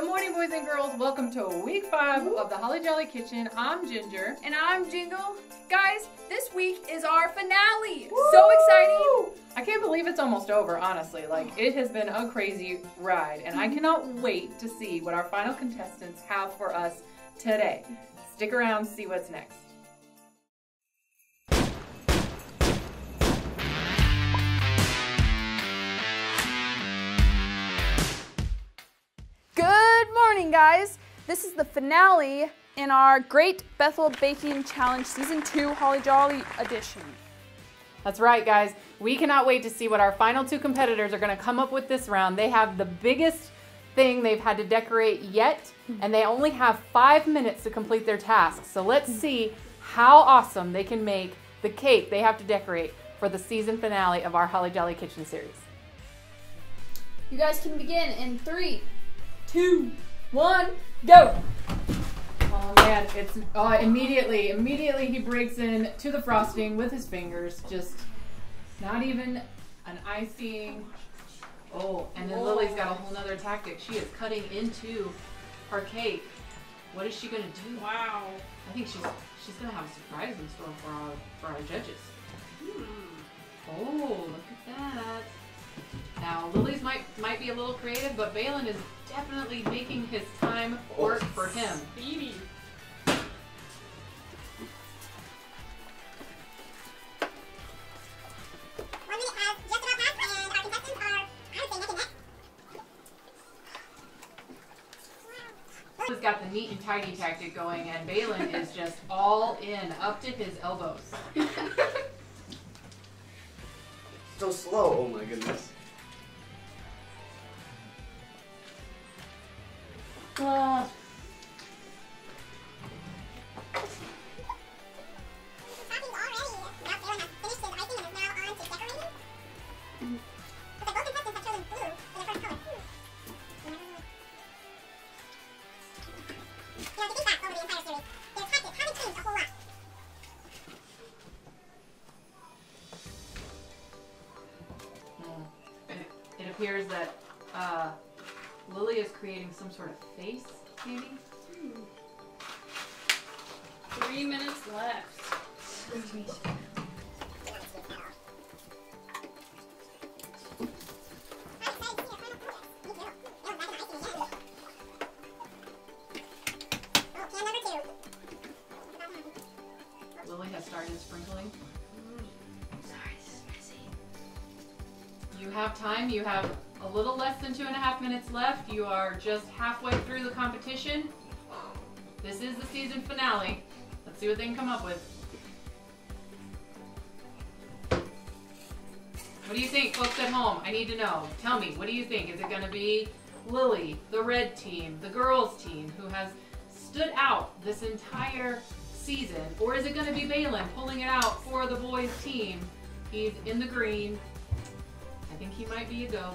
Good morning, boys and girls. Welcome to week five of the Holly Jolly Kitchen. I'm Ginger. And I'm Jingle. Guys, this week is our finale. So exciting. I can't believe it's almost over, honestly. Like, it has been a crazy ride, and I mm-hmm. cannot wait to see what our final contestants have for us today. Stick around, see what's next. Morning, guys. This is the finale in our Great Bethel Baking Challenge Season 2 Holly Jolly edition. That's right, guys. We cannot wait to see what our final two competitors are going to come up with this round. They have the biggest thing they've had to decorate yet, and they only have five minutes to complete their task. So let's mm-hmm. see how awesome they can make the cake they have to decorate for the season finale of our Holly Jolly Kitchen series. You guys can begin in three, two, one, go. Oh man, it's uh, immediately, immediately he breaks in to the frosting with his fingers. Just not even an icing. Oh, and then Lily's got a whole nother tactic. She is cutting into her cake. What is she gonna do? Wow. I think she's she's gonna have a surprise in store for our for our judges. Oh, look at that. Now Lily's might might be a little creative, but Balin is definitely making his time work for oh, him. Speedy. One minute has just about passed, and our contestants are, I would say, neck and neck. Lily's got the neat and tidy tactic going, and Balin is just all in, up to his elbows. So slow. Oh my goodness. It, it appears that uh, Lily is creating some sort of face, maybe? Hmm. Three minutes left. I'm excited to see our final product. Me too. Balin back in the icing again. Can number two. What's about to happen? Lily has started sprinkling. Sorry, this is messy. You have time. You have a little less than two and a half minutes left. You are just halfway through the competition. This is the season finale. Let's see what they can come up with. What do you think, folks at home? I need to know. Tell me, what do you think? Is it going to be Lily, the red team, the girls team, who has stood out this entire season? Or is it going to be Balin pulling it out for the boys team? He's in the green. I think he might be a go.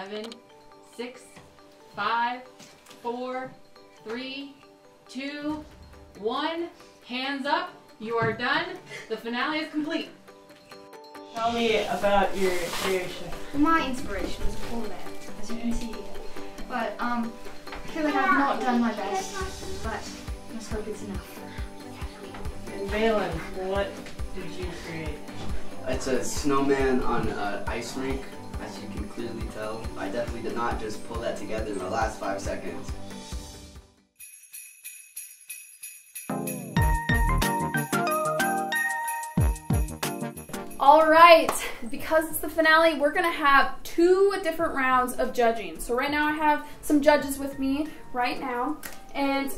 seven, six, five, four, three, two, one. Hands up. You are done. The finale is complete. Tell me about your creation. My inspiration was a all there, as you can see here. But um, I feel like I've not done my best, but let's hope it's enough. And Balin, what did you create? It's a snowman on an ice rink, as you can clearly tell. I definitely did not just pull that together in the last five seconds. All right, because it's the finale, we're gonna have two different rounds of judging. So right now I have some judges with me right now, and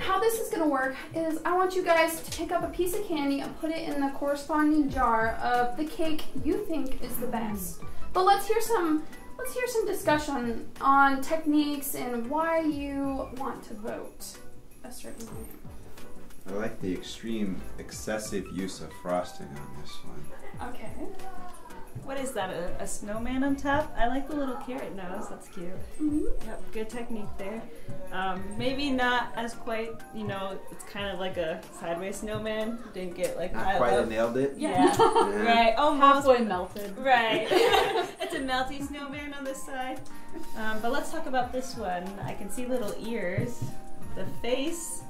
how this is gonna work is I want you guys to pick up a piece of candy and put it in the corresponding jar of the cake you think is the best. But let's hear some let's hear some discussion on techniques and why you want to vote a certain way. I like the extreme excessive use of frosting on this one. Okay. What is that? A, a snowman on top? I like the little carrot nose. That's cute. Yep, good technique there. Um, maybe not as quite. You know, it's kind of like a sideways snowman. Didn't get like Not quite love. nailed it. Yeah. Yeah. right. Almost. Halfway melted. Right. it's a melty snowman on this side. Um, but let's talk about this one. I can see little ears. The face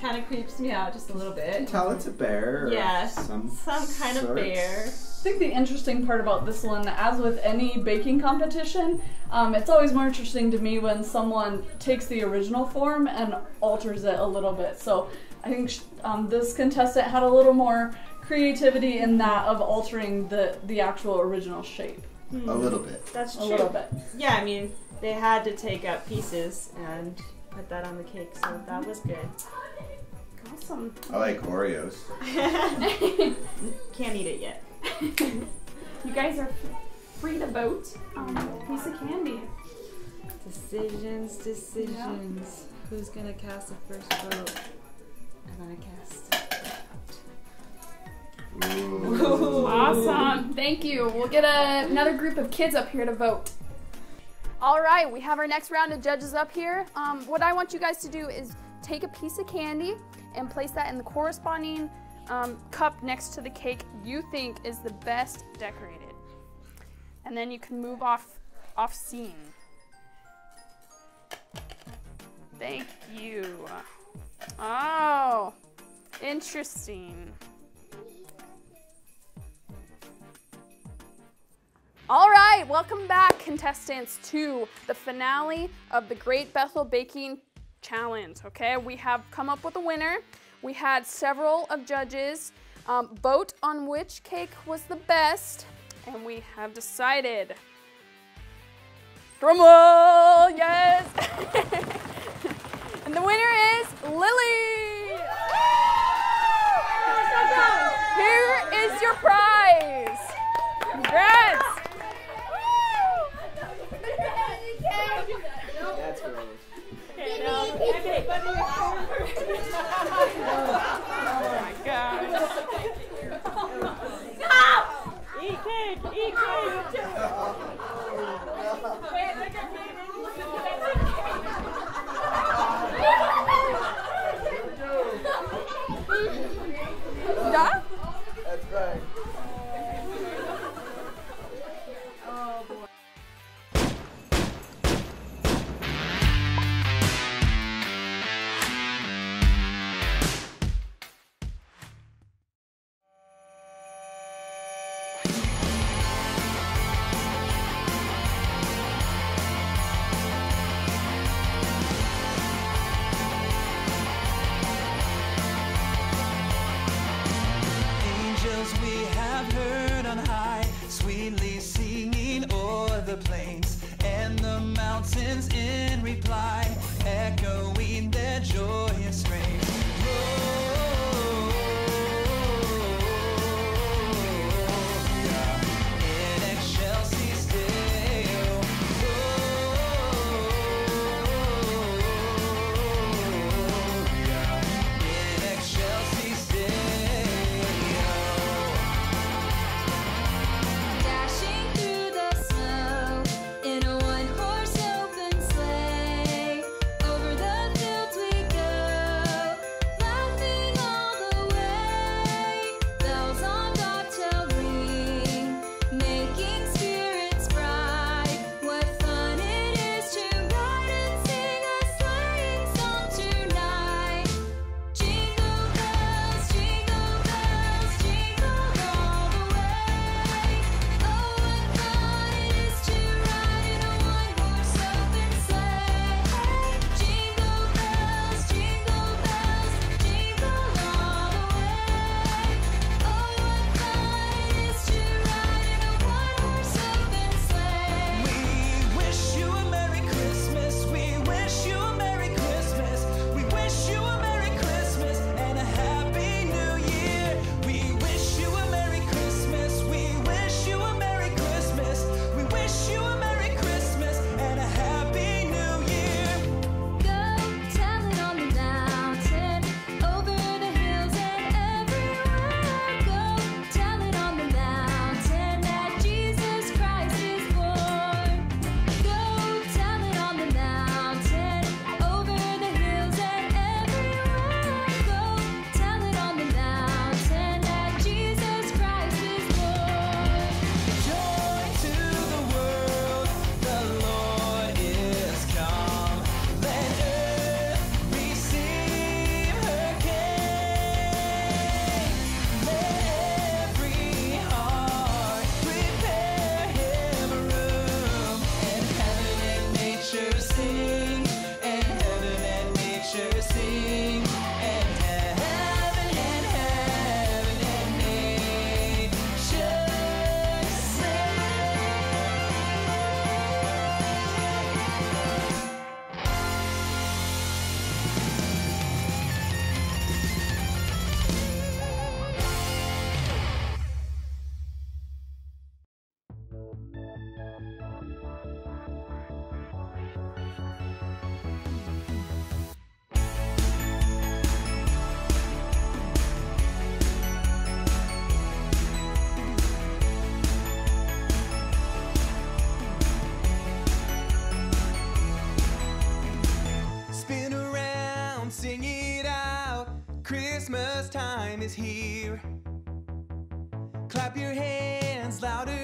kind of creeps me out just a little You bit. tell it's a bear. Yes, Yeah, Some, Some kind of bear. I think the interesting part about this one, as with any baking competition, um, it's always more interesting to me when someone takes the original form and alters it a little bit. So I think um, this contestant had a little more creativity in that of altering the, the actual original shape Hmm. A little bit. That's true. a little bit. Yeah, I mean, they had to take out pieces and put that on the cake, so that was good. Awesome. I like Oreos. Can't eat it yet. You guys are free to vote on a piece of candy. Decisions, decisions. Who's gonna cast the first vote? I'm gonna cast. Ooh. Awesome. Thank you. We'll get a, another group of kids up here to vote. All right, we have our next round of judges up here. Um, what I want you guys to do is take a piece of candy and place that in the corresponding um, cup next to the cake you think is the best decorated. And then you can move off off scene. Thank you. Oh, interesting. All right, welcome back, contestants, to the finale of the Great Bethel Baking Challenge. Okay, we have come up with a winner. We had several of judges um, vote on which cake was the best, and we have decided. Drumroll, yes! and the winner is Lily! Here is your prize! Congrats! That's gross. Is here. Clap your hands louder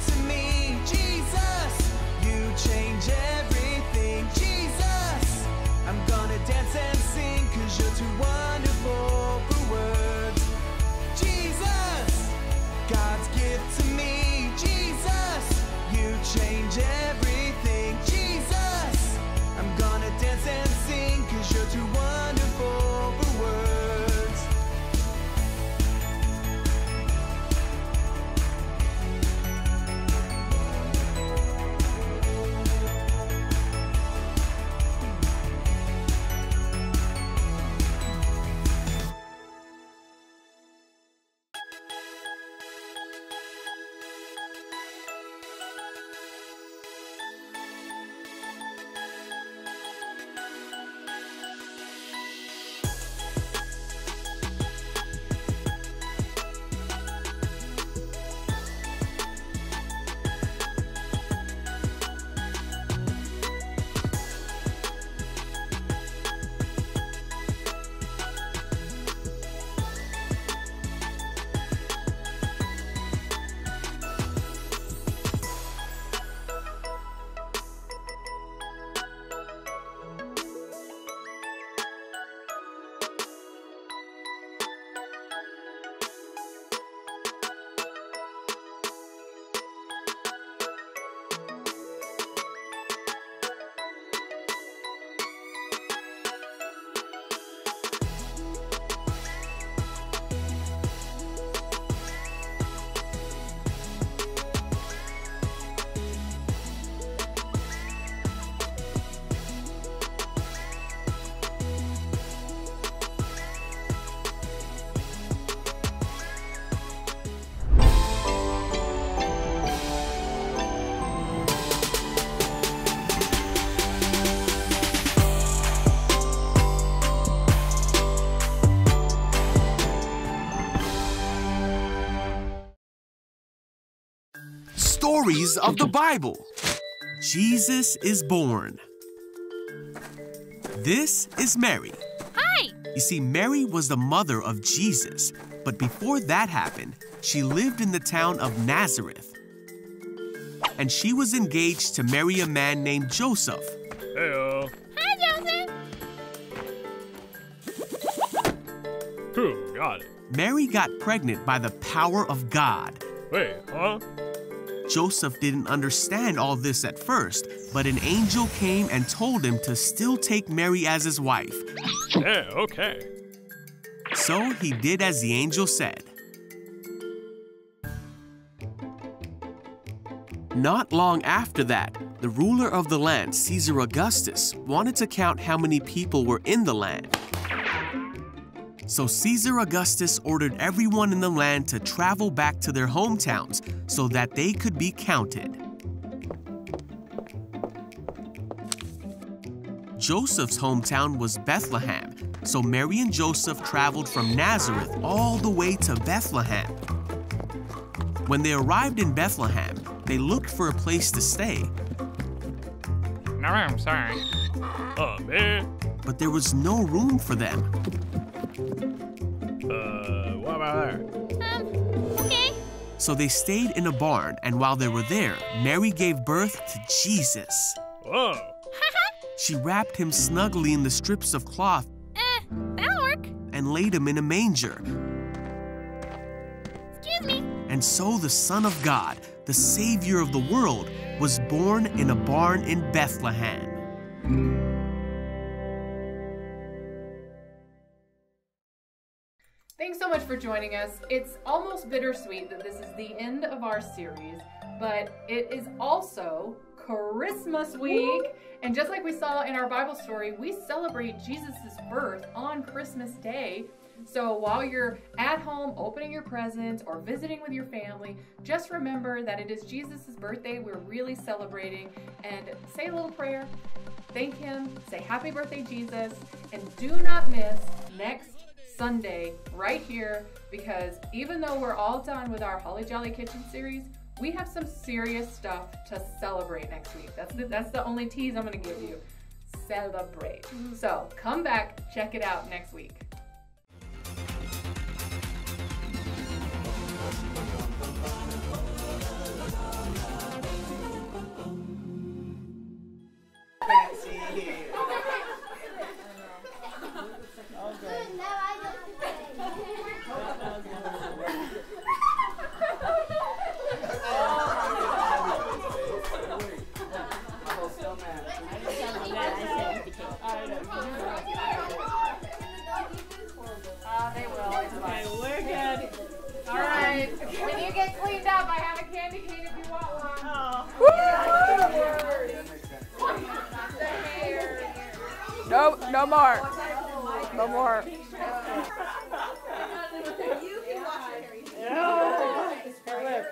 to Stories of the Bible. Jesus is born. This is Mary. Hi! You see, Mary was the mother of Jesus, but before that happened, she lived in the town of Nazareth. And she was engaged to marry a man named Joseph. Heyo. Hi, Joseph! Who got it? Mary got pregnant by the power of God. Wait, huh? Joseph didn't understand all this at first, but an angel came and told him to still take Mary as his wife. Yeah, okay. So he did as the angel said. Not long after that, the ruler of the land, Caesar Augustus, wanted to count how many people were in the land. So Caesar Augustus ordered everyone in the land to travel back to their hometowns so that they could be counted. Joseph's hometown was Bethlehem, so Mary and Joseph traveled from Nazareth all the way to Bethlehem. When they arrived in Bethlehem, they looked for a place to stay, No, I'm sorry. Oh, man. but there was no room for them. So they stayed in a barn, and while they were there, Mary gave birth to Jesus. Whoa. She wrapped him snugly in the strips of cloth Eh, that'll work. and laid him in a manger. Excuse me. And so the Son of God, the Savior of the world, was born in a barn in Bethlehem. Much for joining us. It's almost bittersweet that this is the end of our series, but it is also Christmas week. And just like we saw in our Bible story, we celebrate Jesus' birth on Christmas Day. So while you're at home opening your presents or visiting with your family, just remember that it is Jesus' birthday we're really celebrating and say a little prayer, thank him, say happy birthday Jesus, and do not miss next Sunday right here because even though we're all done with our Holly Jolly Kitchen series, we have some serious stuff to celebrate next week. That's the, that's the only tease I'm going to give you. Celebrate. Mm-hmm. So come back, check it out next week.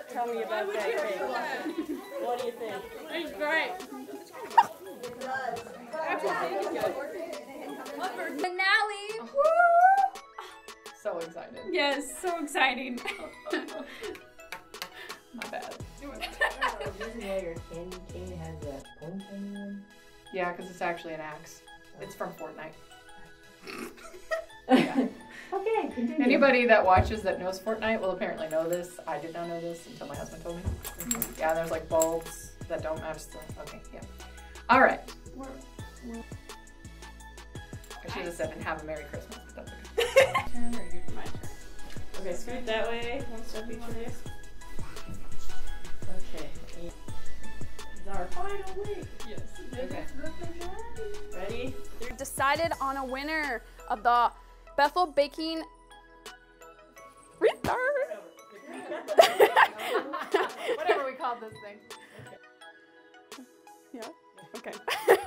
Tell me about that cake. What do you think? It's great. Finale. So excited. Yes, so exciting. Not bad. Isn't that your candy cane has a point anyone? Yeah, because it's actually an axe. It's from Fortnite. Okay, continue. Anybody that watches that knows Fortnite will apparently know this. I did not know this until my husband told me. Mm-hmm. Yeah, there's like bulbs that don't match the. Okay, yeah. All right. I should have said and have a Merry Christmas, but that's okay. Turn or your- my turn? Okay, scoot that way. One step each way. Okay. It's our final week. Yes. Okay. Ready? We've decided on a winner of the Bethel Baking Restart. Whatever we call this thing. yeah. Okay.